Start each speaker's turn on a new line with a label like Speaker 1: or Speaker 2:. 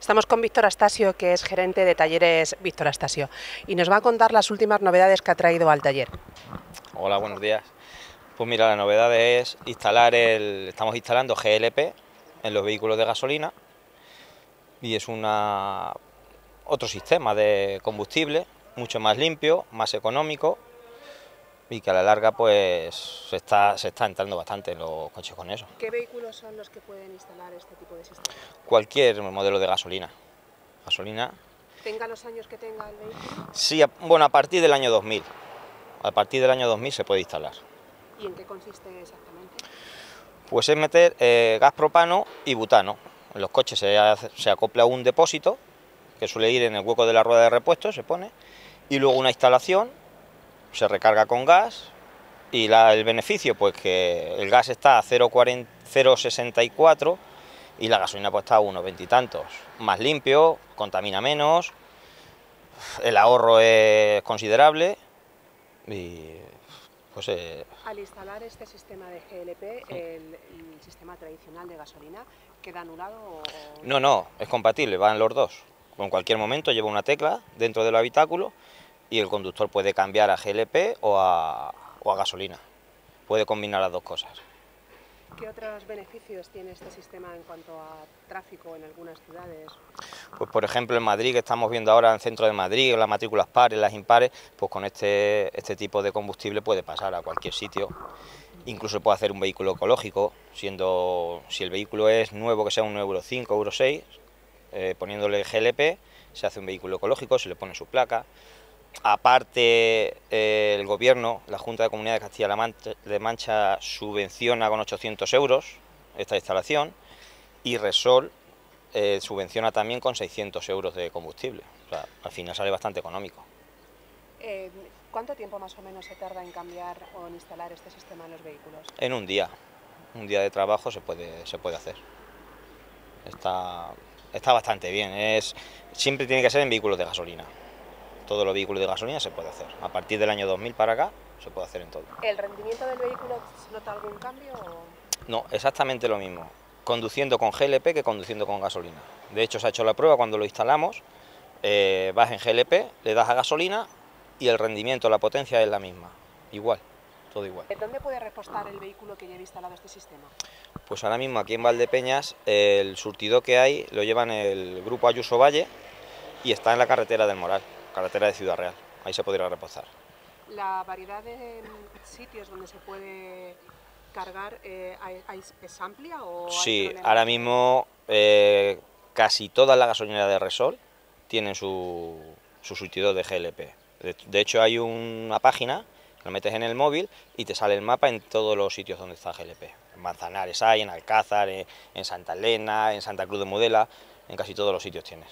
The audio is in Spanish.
Speaker 1: Estamos con Víctor Astasio, que es gerente de talleres Víctor Astasio, y nos va a contar las últimas novedades que ha traído al taller.
Speaker 2: Hola, buenos días. Pues mira, la novedad es instalar el, estamos instalando GLP en los vehículos de gasolina y es una otro sistema de combustible mucho más limpio, más económico y que a la larga pues se está, se está entrando bastante en los coches con eso.
Speaker 1: ¿Qué vehículos son los que pueden instalar este tipo de sistema?
Speaker 2: Cualquier modelo de gasolina. Gasolina.
Speaker 1: ¿Tenga los años que tenga el vehículo?
Speaker 2: Sí, bueno, a partir del año 2000. A partir del año 2000 se puede instalar.
Speaker 1: ¿Y en qué consiste exactamente?
Speaker 2: Pues es meter eh, gas propano y butano. En los coches se, se acopla un depósito que suele ir en el hueco de la rueda de repuesto, se pone, y luego una instalación se recarga con gas y el beneficio pues que el gas está a 0,64 y la gasolina pues está a unos veintitantos, más limpio, contamina menos, el ahorro es considerable y pues... Eh...
Speaker 1: Al instalar este sistema de GLP, el, el, sistema tradicional de gasolina, ¿queda anulado o...?
Speaker 2: No, no, es compatible, van los dos. En cualquier momento lleva una tecla dentro del habitáculo y el conductor puede cambiar a GLP o a, gasolina. Puede combinar las dos cosas.
Speaker 1: ¿Qué otros beneficios tiene este sistema en cuanto a tráfico en algunas ciudades?
Speaker 2: Pues por ejemplo en Madrid, que estamos viendo ahora en el centro de Madrid, las matrículas pares, las impares, pues con este, este tipo de combustible puede pasar a cualquier sitio. Incluso puede hacer un vehículo ecológico, siendo si el vehículo es nuevo, que sea un Euro 5, Euro 6, eh, poniéndole GLP, se hace un vehículo ecológico, se le pone su placa, Aparte, eh, el Gobierno, la Junta de Comunidad de Castilla-La Mancha, Mancha, subvenciona con 800 euros esta instalación y Resol eh, subvenciona también con 600 euros de combustible. O sea, al final sale bastante económico.
Speaker 1: Eh, ¿Cuánto tiempo más o menos se tarda en cambiar o en instalar este sistema en los vehículos?
Speaker 2: En un día. Un día de trabajo se puede, se puede hacer. Está, está bastante bien. Es, siempre tiene que ser en vehículos de gasolina todos los vehículos de gasolina se puede hacer. A partir del año 2000 para acá se puede hacer en todo.
Speaker 1: ¿El rendimiento del vehículo nota algún cambio?
Speaker 2: No, exactamente lo mismo. Conduciendo con GLP que conduciendo con gasolina. De hecho, se ha hecho la prueba cuando lo instalamos. Eh, vas en GLP, le das a gasolina y el rendimiento, la potencia es la misma. Igual, todo igual.
Speaker 1: ¿Dónde puede repostar el vehículo que lleve instalado este sistema?
Speaker 2: Pues ahora mismo aquí en Valdepeñas el surtido que hay lo llevan el grupo Ayuso Valle y está en la carretera del Moral carretera de Ciudad Real, ahí se podría reposar.
Speaker 1: ¿La variedad de sitios donde se puede cargar eh, es amplia? O
Speaker 2: sí, ahora mismo eh, casi todas las gasolineras de Resol tienen su, su surtidor de GLP. De, hecho hay una página, lo metes en el móvil y te sale el mapa en todos los sitios donde está GLP. En Manzanares hay, en Alcázar, en Santa Elena, en Santa Cruz de Mudela, en casi todos los sitios tienes.